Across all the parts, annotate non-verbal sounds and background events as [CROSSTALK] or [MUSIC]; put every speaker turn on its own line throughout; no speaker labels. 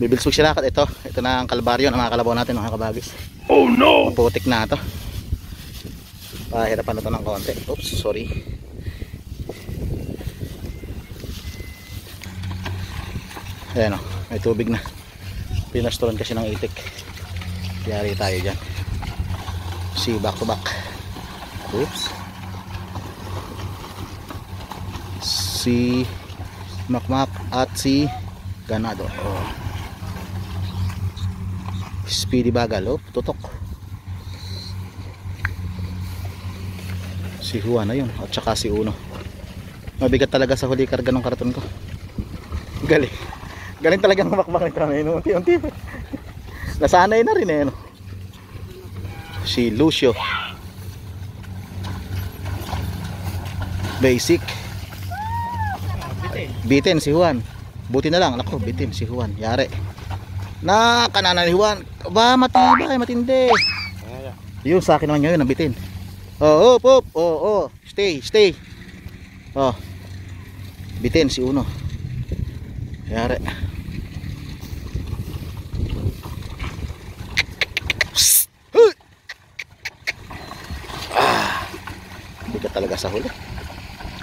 Bibilsog sila kat ito. Ito na ang kalbaryo ng mga kalabaw natin mga kabagis. Oh no! Maputik na ito. Pahirapan na ito ng konti. Oops, sorry. Ayan o, may tubig na. Pinastoran kasi ng itik. Yari tayo dyan. Si back to back. Oops. Si Makmak at si Ganado. Oh. Speedy bagal. Oh, tutok. Si Juan na yun. At saka si Uno. Mabigat talaga sa huli karga ng karton ko. Galing. Galing talaga ng makmak nito. Unti-unti. Nasanay na rin eh. No? Si Lucio. Basic. Bitin si Juan. Buti na lang. Nako, bitin si Juan. Yari. Na kanana ni Juan. Ba, matibay, matindi. Yung sa akin naman ngayon, nabitin. Oh, oh, oh, oh, oh. Stay, stay. Oh. Bitin si Uno. Yari. Psst! Talaga sa huli.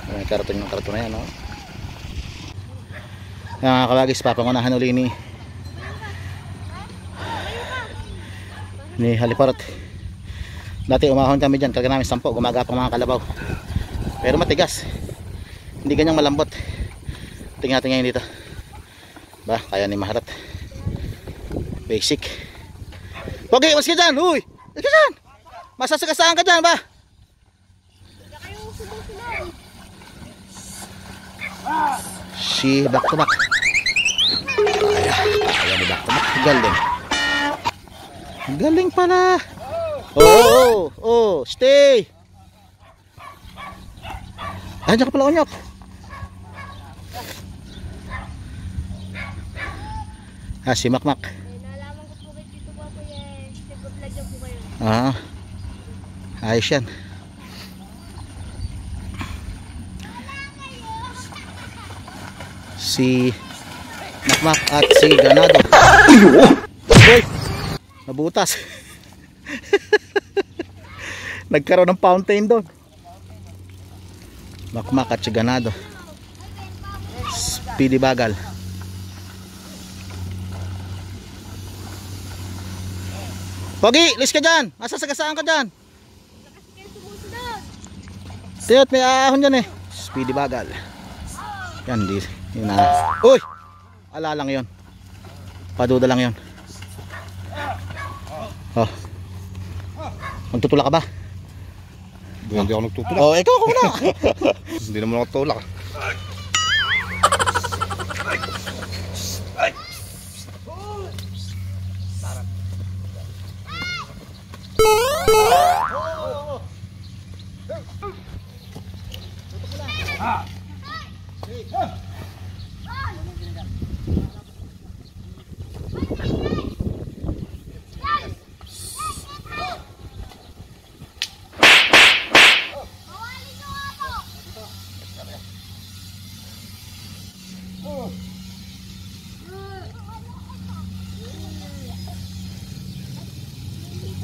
May karton yung karton na yan, oh. Yan mga kalagis, papangunahan uli ni ni Haliparot. Dati umahon kami dyan, karga namin sampo, gumagapang mga kalabaw. Pero matigas. Hindi ganyang malambot. Tingnan natin ngayon dito. Ba, kaya ni Maharat. Basic. Pogi, mas ka dyan, huy! Mas ka dyan! Masasagasaan ka dyan ba? Si back to back. Kaya, kaya ni back to back. Galing. Galing pala. Oh, oh, oh, stay. Andiyan ka pala, onyok. Ah, si Makmak.
Eh.
Ah, ayos yan. Si Makmak at si Ganado. Uy! Nabutas. [LAUGHS] Nagkaroon ng fountain doon. Makmak at si Ganado. Speedy bagal. Pogi, lis ka dyan. Masasagasaan ka dyan. Tiyot, may ahon dyan eh. Speedy bagal. Yan, di. Yun na. Uy! Ala lang yun. Paduda lang yun. Oh. Magtutula ka ba?
Hindi ako nagtutulak.
Oh, ikaw ako muna. [LAUGHS]
Hindi naman ako tulak. [LAUGHS]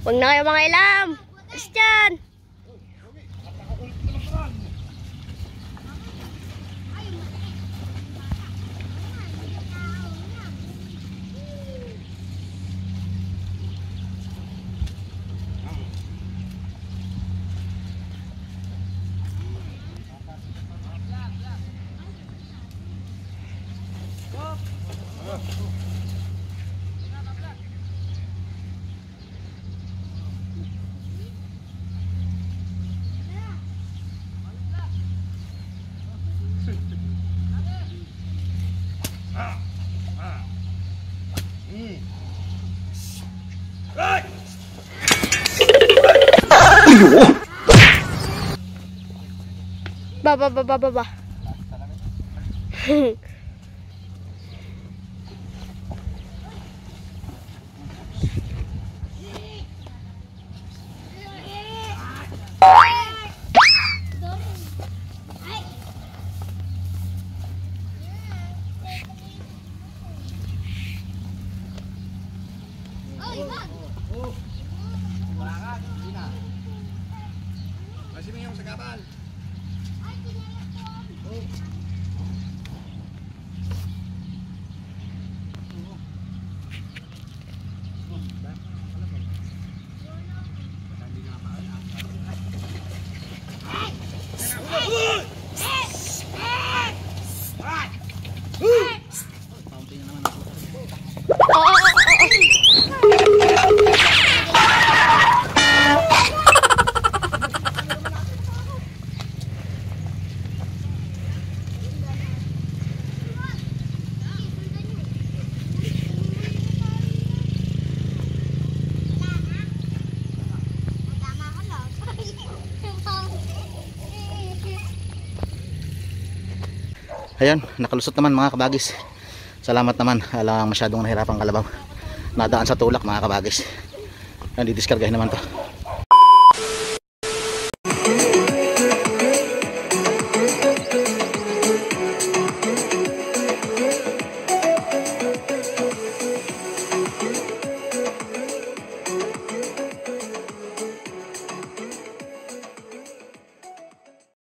Huwag na kayo mga ilam. Alis. 爸爸，爸爸，爸爸。[LAUGHS] Ba, ba, ba, ba, ba, ba.
Ayan, nakalusot naman mga kabagis. Salamat naman, alang masyadong nahirapan kalabaw. Nadaan sa tulak mga kabagis. Ayan, didiskargahin naman to.